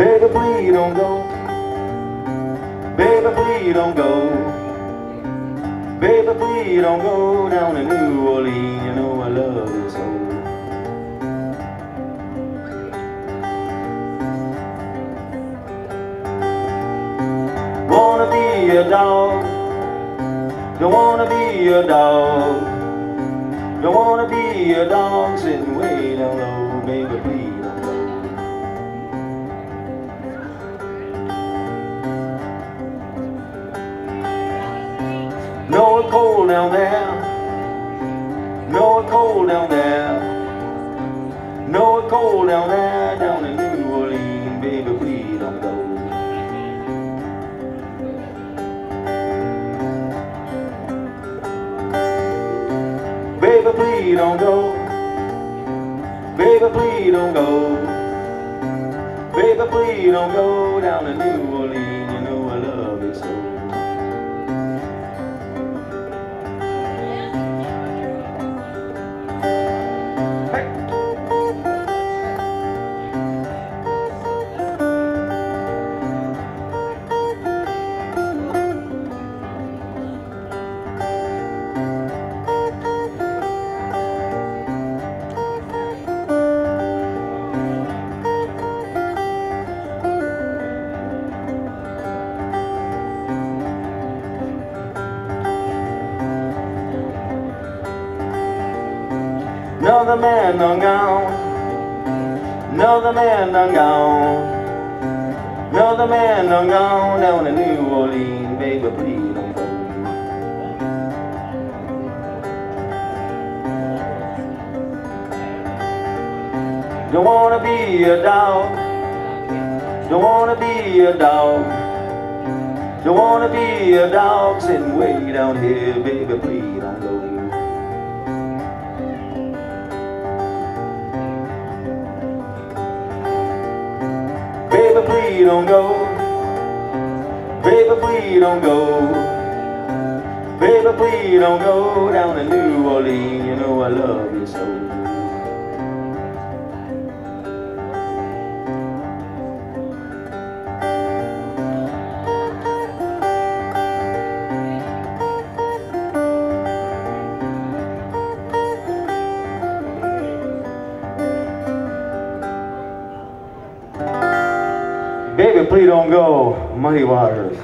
Baby, please don't go. Baby, please don't go. Baby, please don't go down to New Orleans. You know I love you so. Wanna be a dog. Don't wanna be a dog. Don't wanna be a dog sitting way down low, down there. Know it's cold down there. Know it's cold down there, down in New Orleans, baby, please don't go. Baby, please don't go. Baby, please don't go. Baby, please don't go down to New Orleans. Another man done gone. Another man done gone. Another man done gone down to New Orleans, baby, please don't go. Don't wanna be a dog. Don't wanna be a dog. Don't wanna be a dog sitting way down here, baby, please don't go. Please don't go. Baby, please don't go. Baby, please don't go down to New Orleans. You know I love you so. Baby, please don't go. Muddy Waters.